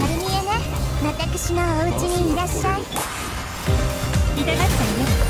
丸見えね私のお家にいらっしゃい。痛がったゃいね。